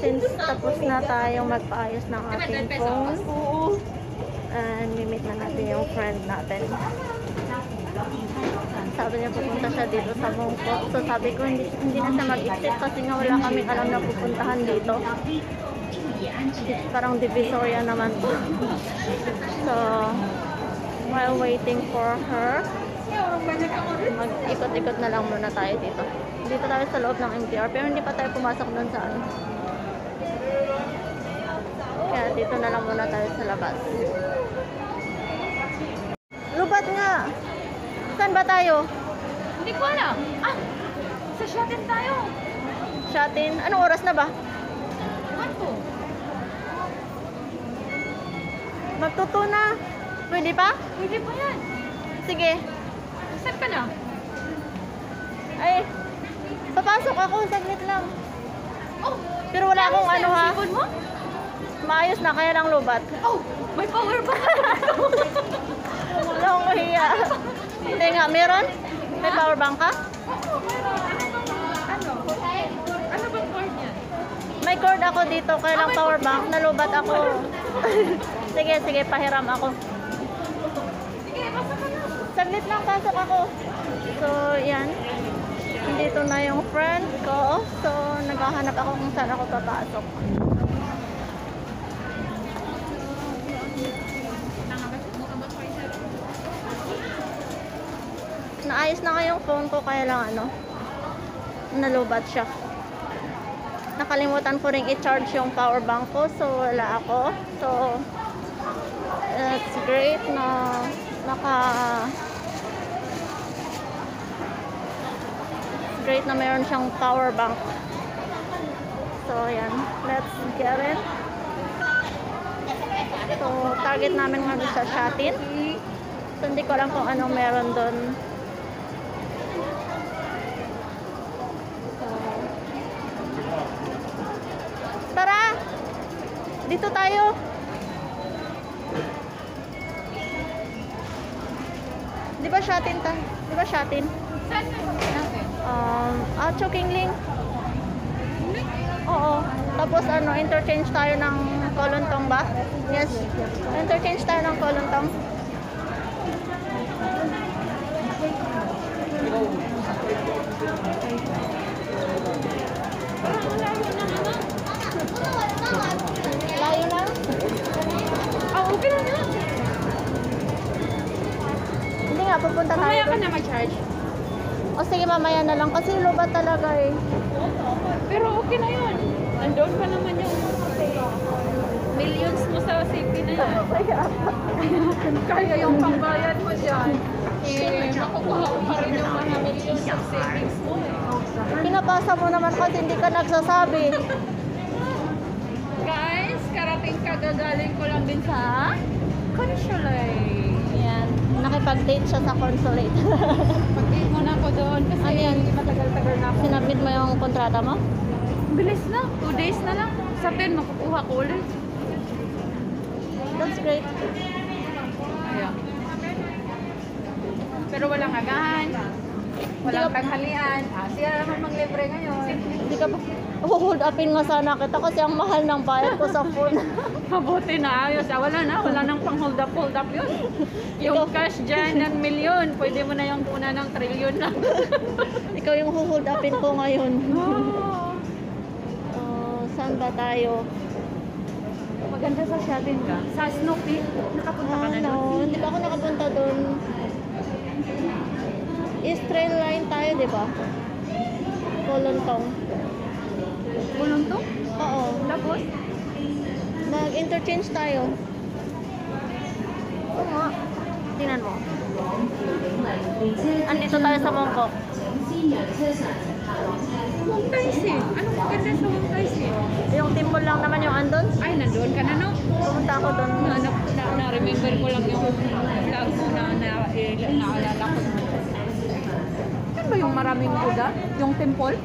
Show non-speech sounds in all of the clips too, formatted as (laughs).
since tapos na tayong magpaayos ng ating phone, and mimit na natin yung friend natin. Sabi niya pupunta siya dito sa Mongkok. So sabi ko hindi, hindi na siya mag-exit kasi nga wala kaming alam na pupuntahan dito. Parang divisoria naman to. So, while waiting for her, mag-ikot-ikot na lang muna tayo dito. Dito tayo sa loob ng MTR pero hindi pa tayo pumasok doon sa ano. Dito na lang muna tayo sa labas. Lubat nga! Saan ba tayo? Hindi ko alam. Ah! Sa Shatin tayo. Shatin? Anong oras na ba? Ewan ko. Magtuto na. Pwede pa? Pwede pa yan. Sige. Saan ka na? Ay, papasok ako. Saglit lang. Oh! Pero wala akong ano ha. mo? Maayos na kaya lang lubat. Oh! May power bank Wala akong mahiya. Hindi nga, meron? May power bank ka? Ano? Ano bang cord niyan? May cord ako dito, kaya lang Ah, power bank. Nalubat ako. (laughs) sige, sige, pahiram ako. Sige, basta ka na. Saglit lang, pasok ako. So, yan. Dito na yung friend ko. So, naghahanap ako kung saan ako papasok. Naayos na nga yung phone ko, kaya lang ano, nalubat siya. Nakalimutan ko rin i-charge yung power bank ko, so wala ako. So, it's great na naka great na meron siyang power bank. So, yan. Let's get it. So, target namin ngayon sa Shatin. So, hindi ko alam kung anong meron doon. So, tara! Dito tayo! Di ba Shatin ta? Di ba Shatin? Saan? Um, ah, Chokingling. Oo. Tapos ano, interchange tayo ng Kolontong ba? Yes. Interchange tayo ng Kolontong. Na? Layo na. Ah, okay lang na. Hindi nga, pupunta tayo Mamaya ka na mag-charge. O sige, mamaya na lang. Kasi lubat talaga eh. Pero okay na yun. Nandun pa naman yung millions mo sa safety na yan. Kaya yung pambayad mo dyan. Eh, makukuha ko pa rin yung mga millions of savings mo eh. Pinapasa mo naman kasi hindi ka nagsasabi. Guys, karating kagagaling ko lang din sa consulate. Yan. Nakipag-date siya sa consulate. Pag-date mo na ako doon kasi Ano yan? matagal-tagal na ako. Sinabit mo yung kontrata mo? Bilis na, 2 days na lang. Sa 10, makukuha ko ulit. That's great. Ayan. Pero walang agahan. Walang tanghalian. Ah, siya naman manglibre ngayon. Hindi ka ba? hold upin nga sana kita kasi ang mahal ng bayad ko sa phone. (laughs) Mabuti na ayos. Ah, wala na. Wala nang pang hold up, hold up yun. (laughs) Yung cash dyan ng milyon, pwede mo na yung una ng trilyon na. (laughs) Ikaw yung hold upin ko ngayon. oh, Ba tayo? maganda sa Shatin ka. Sa Snoopy, nakapunta ka na Ano, doon. hindi pa ako nakapunta doon. East Trail Line tayo, di ba? Kolontong. Buluntong? Oo. Tapos, Mag-interchange tayo. Oo nga. Tingnan mo. Andito tayo sa Mongkok. Mong Taisi. Anong maganda sa Mong Taisi? Yung timbol lang naman yung andon. Ay, nandoon ka na no? Pumunta ako doon. Na, na, na, na-remember ko lang yung vlog mo na, na eh, naalala ko. Yan ba yung maraming Buddha? Yung temple?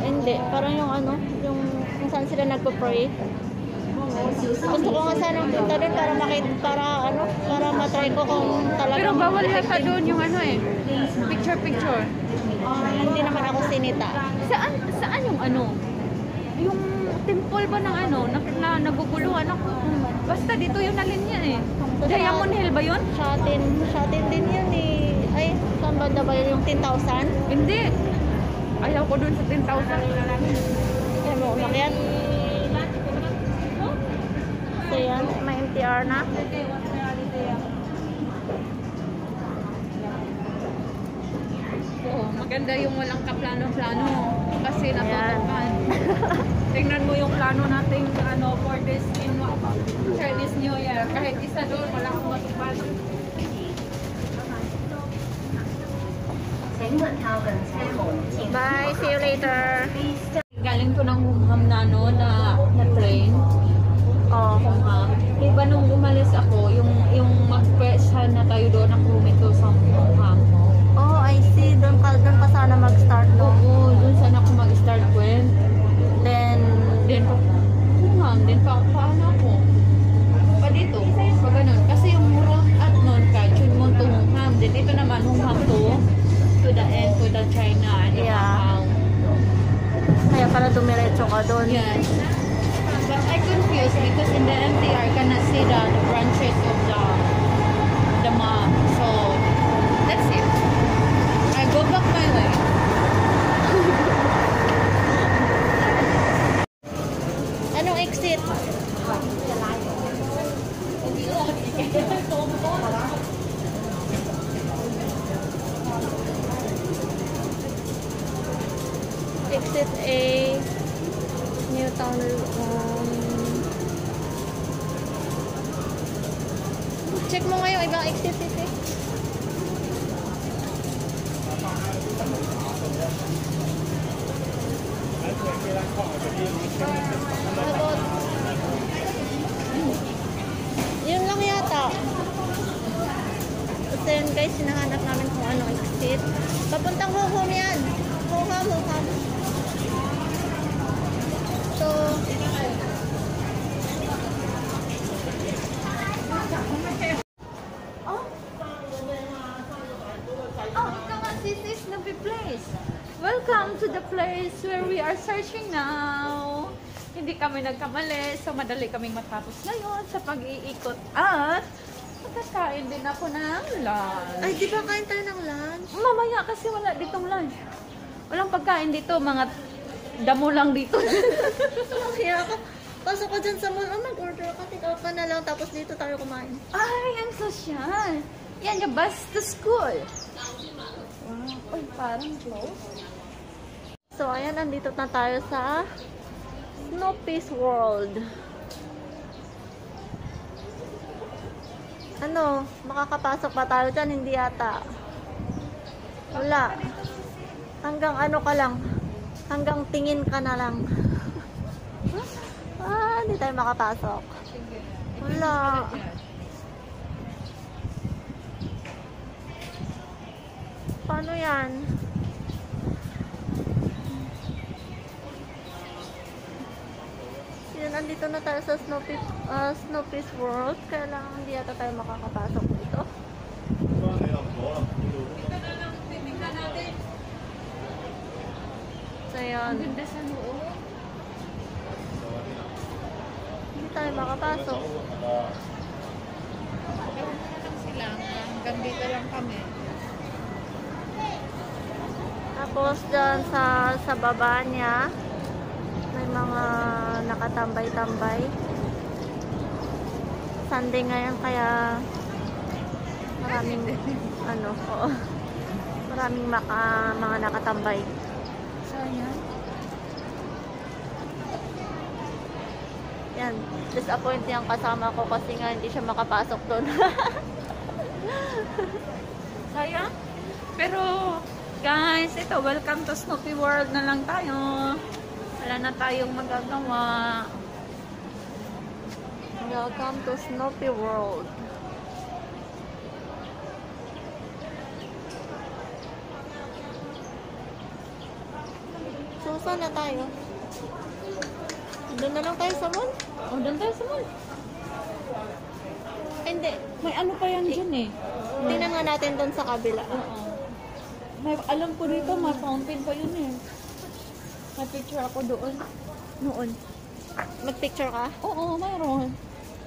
Hindi. Parang yung ano, yung kung saan sila nagpo-pray. Gusto ko nga sanang punta doon para makita, para ano, para matry ko kung talagang Pero bawal yata doon yung ano eh. Picture picture. Ah, hindi naman ako sinita. Saan saan yung ano? yung temple ba ng ano, na, na naguguluhan ako. Basta dito yung nalinya eh. Diamond Hill ba yun? Shatin, shatin din yun eh. Ay, saan banda ba yun? Yung 10,000? Hindi. Ayaw ko dun sa 10,000. Kaya mo umakyat. So yan, may MTR na. maganda yung walang kaplano-plano. Kasi Ayan. natutukan. (laughs) Tingnan mo yung plano natin ano, for this in Chinese New Year. Kahit isa doon, wala akong matupad. 请勿靠近车门，前 Bye, see you later. Galing ko ng Humham na ano, na, na train. Oh, Humham. Diba nung umalis ako, yung, yung mag-pressa na tayo doon, ako huminto sa Macau. kaya pala dumiretso ka doon. Yes. But I confused because in the MTR, I cannot see the, the branches of the the map. So, that's it. I go back my way. Anong exit? Exit A, Newtown, um, check mo nga yung ibang exit, Titi. About yun lang yata. Tapos yun guys, hinahanap namin kung ano exit. Papuntang Hohom yan. Hoham, Hoham. So, Oh. Oh, come on, this is the place. Welcome to the place where we are searching now. Hindi kami nagkamali, so madali kaming matapos ngayon sa pag-iikot at magkakain din ako ng lunch. ay, di ba kain tayo ng lunch? Mamaya kasi wala ditong lunch. Walang pagkain dito, mga damo lang dito. (laughs) Kaya ako, pasok ko dyan sa mall, oh, mag-order ka, take out ka na lang, tapos dito tayo kumain. Ay, ang sosyal. Yan yung bus to school. Wow. Uy, parang close. So, ayan, nandito na tayo sa Snoopy's World. Ano, makakapasok pa tayo dyan? Hindi yata. Wala. Hanggang ano ka lang. Hanggang tingin ka na lang. ah, hindi tayo makapasok. Wala. Paano yan? Yun, andito na tayo sa Snoopy, uh, Snoopy's World. Kaya lang hindi yata tayo makakapasok dito. So, yun. Ang ganda sa loob. Hindi tayo makapasok. Ewan na lang sila. Hanggang dito lang kami. Tapos dyan sa, sa baba niya, mga nakatambay-tambay. Sunday ngayon kaya maraming (laughs) ano, oo. Maraming maka, mga nakatambay. Sayang. Yan, disappoint yung kasama ko kasi nga hindi siya makapasok doon. (laughs) Sayang. Pero, guys, ito, welcome to Snoopy World na lang tayo. Wala na tayong magagawa. Welcome to Snoopy World. So, saan na tayo? Doon na lang tayo sa mall? O, doon tayo sa mall. Hindi. May ano pa yan dyan eh. Tingnan nga natin doon sa kabila. Oo. May, alam ko dito, may fountain pa yun eh. May picture ako doon. Noon. Mag-picture ka? Oo, mayroon.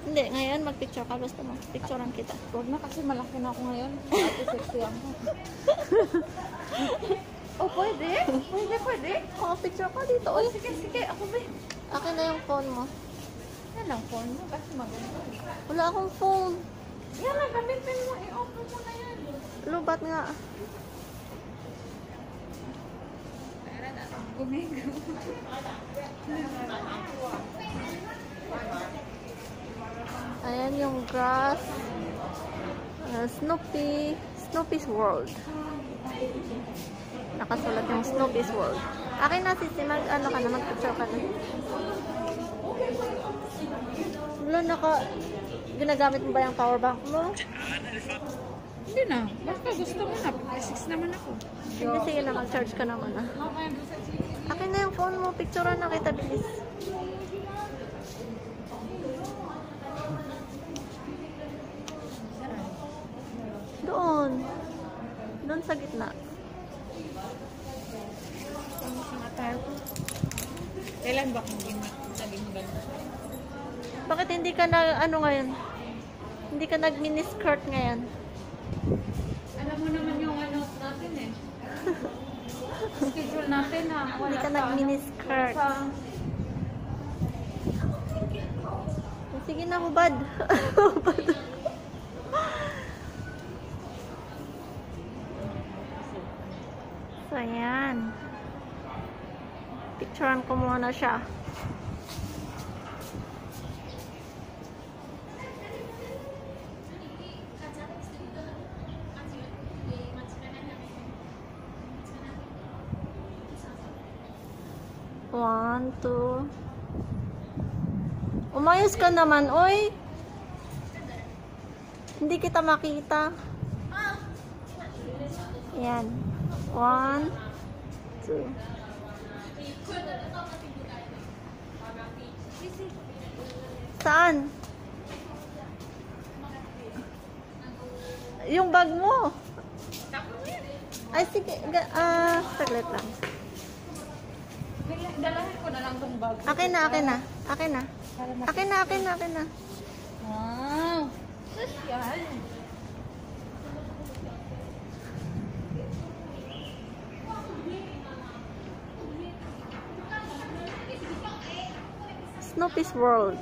Hindi, ngayon mag-picture ka. Gusto mo? Picturean kita. Huwag na kasi malaki na ako ngayon. (laughs) Ate sexy ako. (laughs) oh, pwede? Pwede, pwede. Oh, picture ka dito. Oh, sige, sige. Ako ba? Akin na yung phone mo. Yan ang phone mo kasi maganda. Wala akong phone. Yan lang, gamitin mo. I-open mo na yan. Lubat nga. Gumigo. Ayan yung grass. Uh, Snoopy. Snoopy's World. Nakasulat yung Snoopy's World. Akin na, sisi. Mag, ano ka na, mag-picture ka na. Wala, naka... Ginagamit mo ba yung power bank mo? Hindi na. Basta gusto mo na. 56 naman ako. Hindi, sige na, mag-charge ka naman ah. Akin na yung phone mo. Picturean na kita, bilis. Doon. Doon sa gitna. Kailan ba kung hindi naging maganda? Bakit hindi ka na, ano ngayon? Hindi ka nag-mini skirt ngayon? Alam mo naman yung ano natin eh. Schedule natin ha. Wala Hindi ka ano, skirt. Sa, Sige na, hubad. (laughs) hubad. so, ayan. Picturean ko muna siya. One, two. Umayos ka naman, oy. Hindi kita makita. Yan. One, two. Saan? Yung bag mo. Ay, sige. Ah, saglit lang. Dalahin ko na lang tong bag. Akin na, akin na. Akin na. Akin na, akin na, akin na. Wow! Sus yan. Snoopy's World.